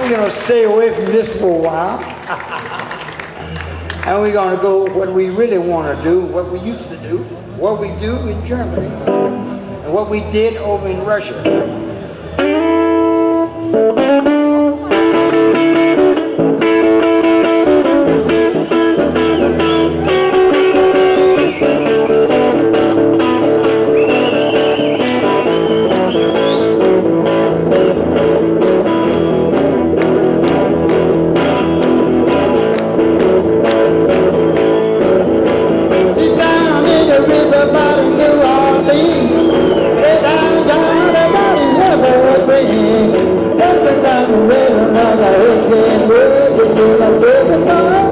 We're going to stay away from this for a while. and we're going to go what we really want to do, what we used to do, what we do in Germany, and what we did over in Russia. You're a lullaby.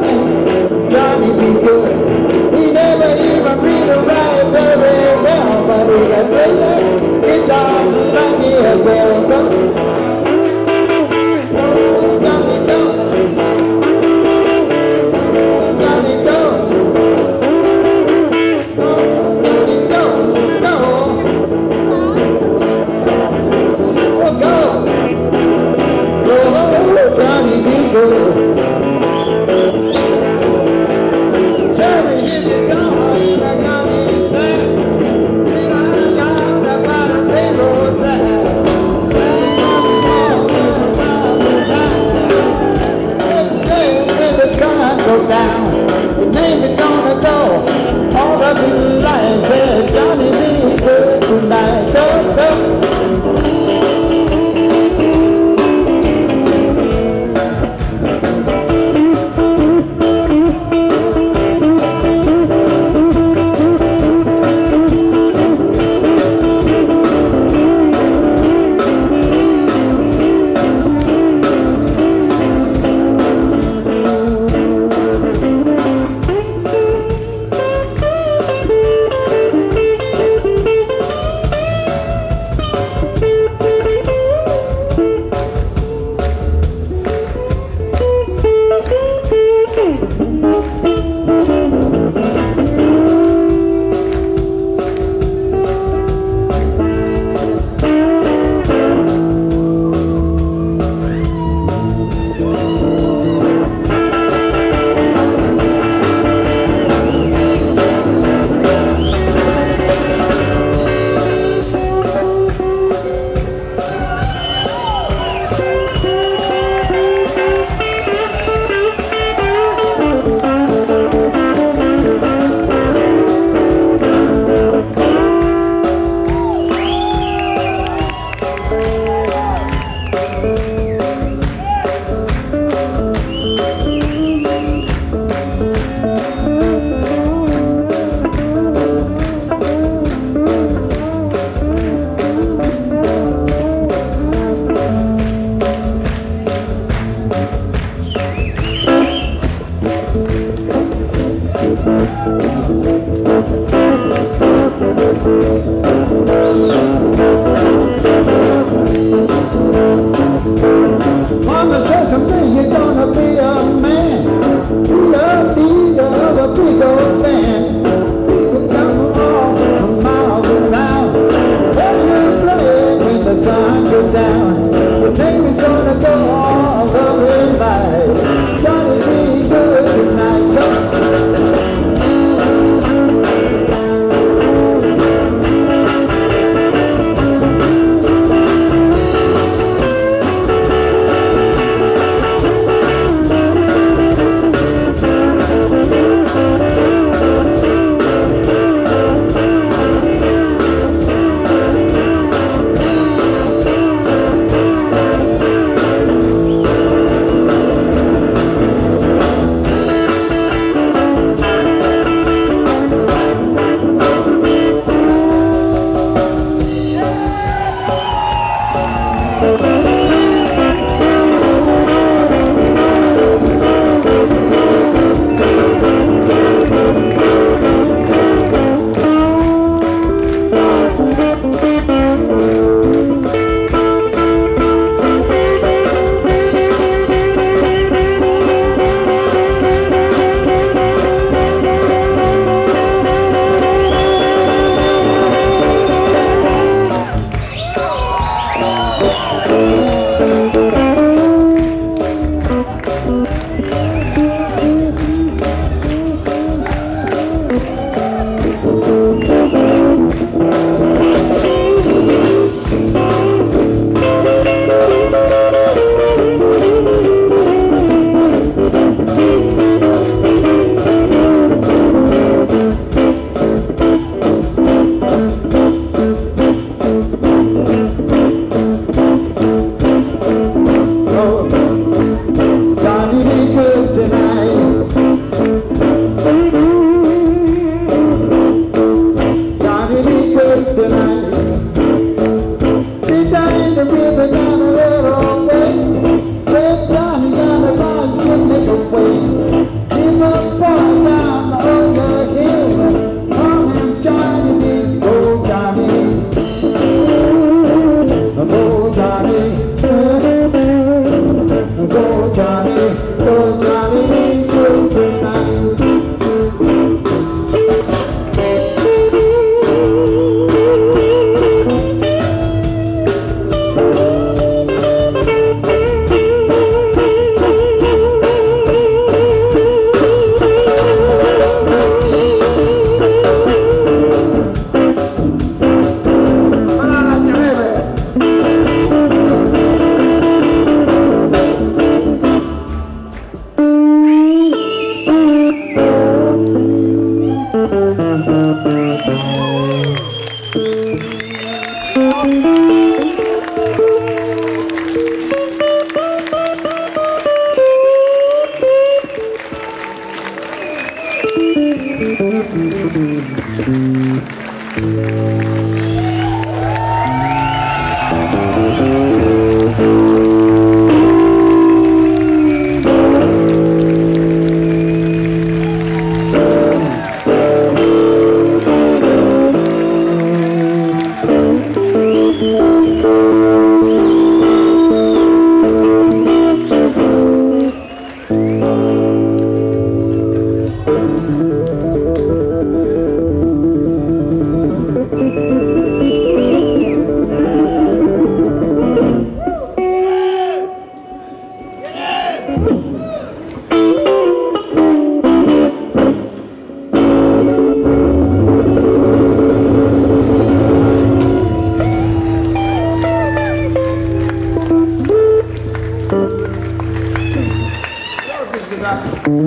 Thank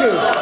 you.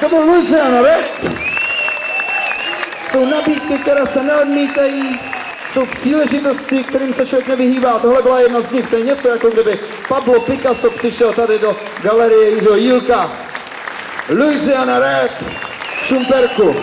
To byl Luciano, veď? Jsou nabídky, které se neodmítají, jsou příležitosti, kterým se člověk nevyhýbá. Tohle byla jedna z nich. To je něco, jako kdyby Pablo Picasso přišel tady do galerie Jiřího Jílka. Louisiana Red, Šumperku.